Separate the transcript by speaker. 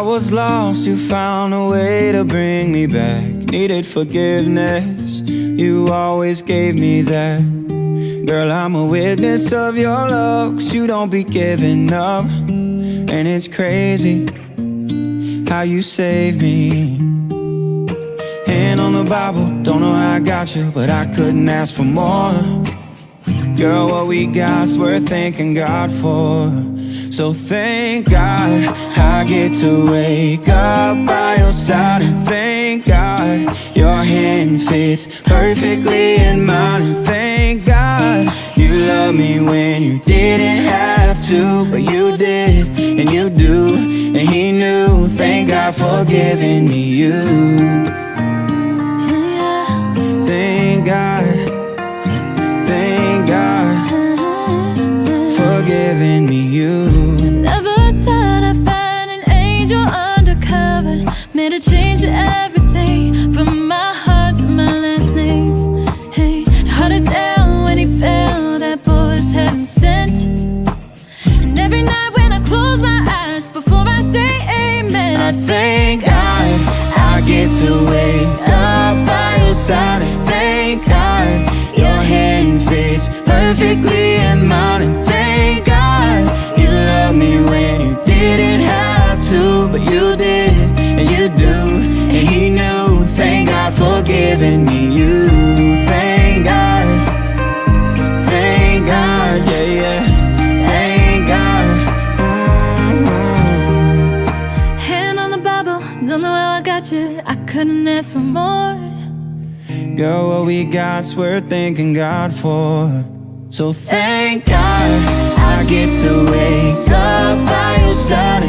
Speaker 1: was lost, you found a way to bring me back. Needed forgiveness, you always gave me that. Girl, I'm a witness of your love, cause you don't be giving up. And it's crazy how you saved me. Hand on the Bible, don't know how I got you, but I couldn't ask for more. Girl, what we got's worth thanking God for. So thank God I get to wake up by your side. And thank God your hand fits perfectly in mine. And thank God you love me when you didn't have to but you did and you do and he knew. Thank God for giving me you giving me you
Speaker 2: Never thought I'd find an angel undercover. Made a change to everything from my heart to my last name. Hey, held it down when he fell. That boy was heaven sent. And every night when I close my eyes before I say amen,
Speaker 1: I thank God I get to wake up by your side. I thank God your hand fits perfectly
Speaker 2: I couldn't ask for more.
Speaker 1: Girl, what we got's worth thanking God for. So thank God I get to wake up by your side